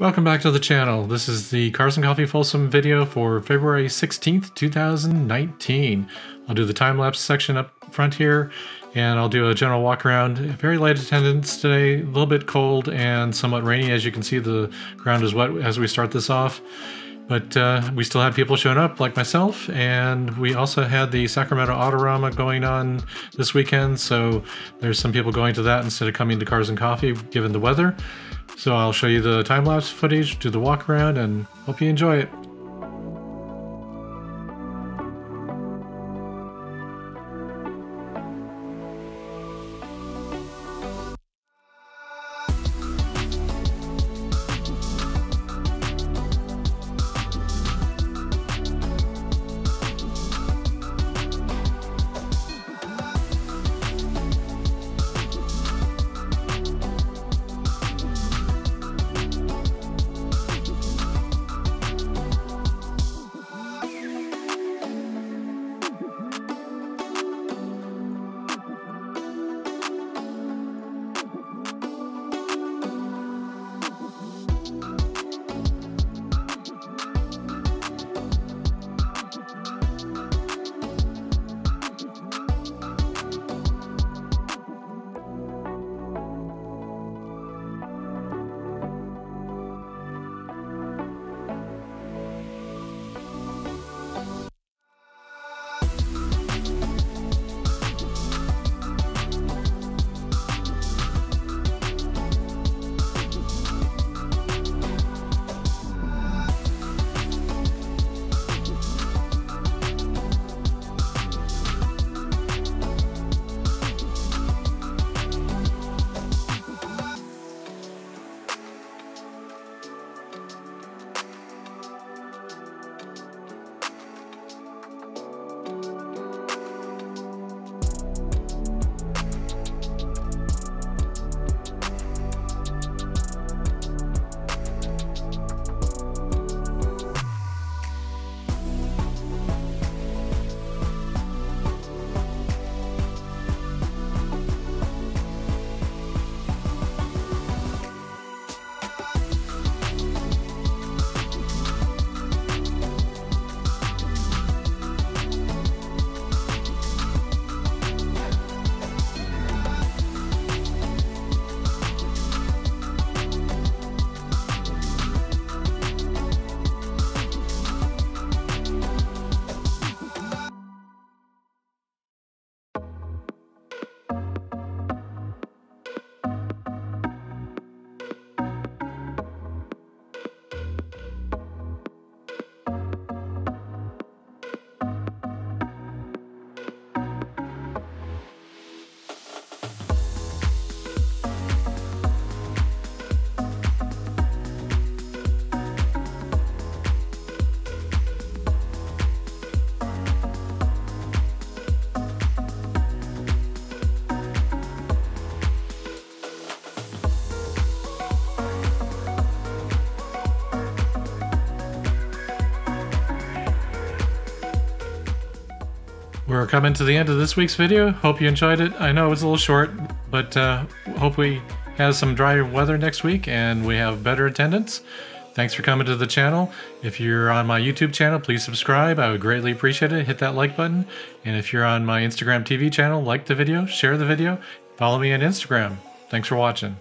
Welcome back to the channel. This is the Cars and Coffee Folsom video for February 16th, 2019. I'll do the time-lapse section up front here, and I'll do a general walk around. Very light attendance today, a little bit cold and somewhat rainy. As you can see, the ground is wet as we start this off. But uh, we still had people showing up, like myself, and we also had the Sacramento Autorama going on this weekend, so there's some people going to that instead of coming to Cars and Coffee, given the weather. So I'll show you the time-lapse footage, do the walk around, and hope you enjoy it. We're coming to the end of this week's video. Hope you enjoyed it. I know it was a little short, but uh, hope we have some drier weather next week and we have better attendance. Thanks for coming to the channel. If you're on my YouTube channel, please subscribe. I would greatly appreciate it. Hit that like button. And if you're on my Instagram TV channel, like the video, share the video, follow me on Instagram. Thanks for watching.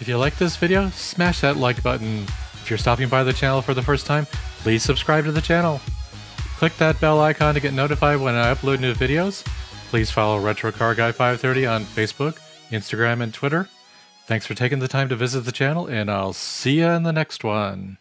If you like this video, smash that like button. If you're stopping by the channel for the first time, please subscribe to the channel. Click that bell icon to get notified when I upload new videos. Please follow Retro Car Guy 530 on Facebook, Instagram, and Twitter. Thanks for taking the time to visit the channel, and I'll see you in the next one.